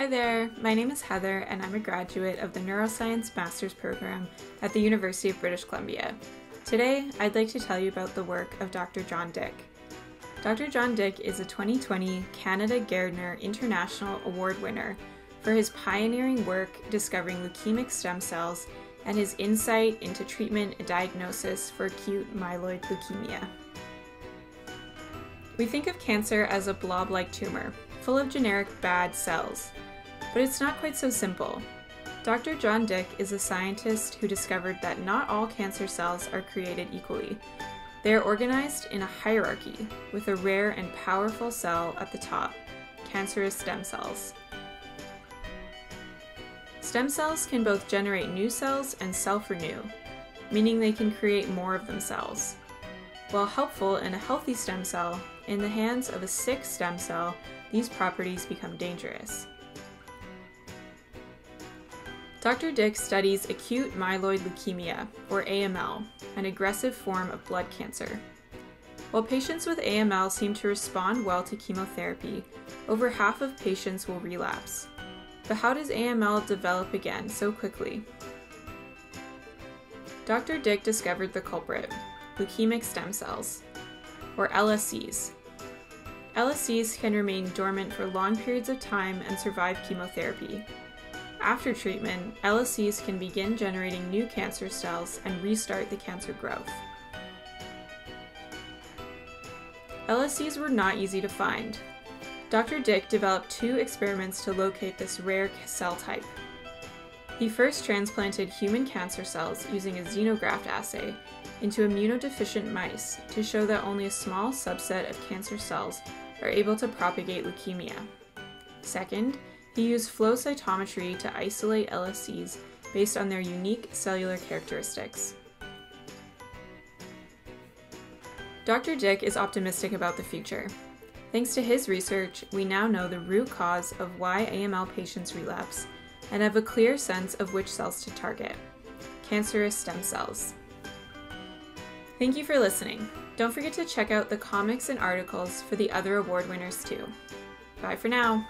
Hi there, my name is Heather and I'm a graduate of the Neuroscience Master's Program at the University of British Columbia. Today, I'd like to tell you about the work of Dr. John Dick. Dr. John Dick is a 2020 Canada Gairdner International Award winner for his pioneering work discovering leukemic stem cells and his insight into treatment and diagnosis for acute myeloid leukemia. We think of cancer as a blob like tumor, full of generic bad cells. But it's not quite so simple. Dr. John Dick is a scientist who discovered that not all cancer cells are created equally. They are organized in a hierarchy, with a rare and powerful cell at the top cancerous stem cells. Stem cells can both generate new cells and self renew, meaning they can create more of themselves. While helpful in a healthy stem cell, in the hands of a sick stem cell, these properties become dangerous. Dr. Dick studies acute myeloid leukemia, or AML, an aggressive form of blood cancer. While patients with AML seem to respond well to chemotherapy, over half of patients will relapse. But how does AML develop again so quickly? Dr. Dick discovered the culprit leukemic stem cells, or LSCs. LSCs can remain dormant for long periods of time and survive chemotherapy, after treatment, LSCs can begin generating new cancer cells and restart the cancer growth. LSCs were not easy to find. Dr. Dick developed two experiments to locate this rare cell type. He first transplanted human cancer cells using a xenograft assay into immunodeficient mice to show that only a small subset of cancer cells are able to propagate leukemia. Second, he used flow cytometry to isolate LSCs based on their unique cellular characteristics. Dr. Dick is optimistic about the future. Thanks to his research, we now know the root cause of why AML patients relapse and have a clear sense of which cells to target cancerous stem cells. Thank you for listening. Don't forget to check out the comics and articles for the other award winners too. Bye for now.